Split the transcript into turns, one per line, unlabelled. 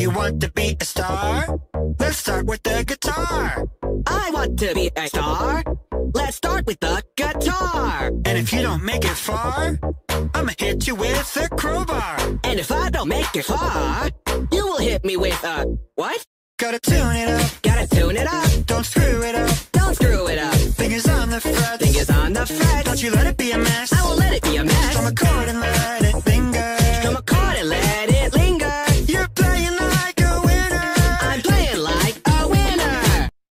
you want to be a star? Let's start with the guitar.
I want to be a star. Let's start with the guitar.
And if you don't make it far, I'ma hit you with a crowbar.
And if I don't make it far, you will hit me with a what?
Gotta tune it up.
Gotta tune it up.
Don't screw it up.
Don't screw it up.
Fingers on the fret. Fingers
on the fret. Don't
you let it be a mess. I will
let it be a mess.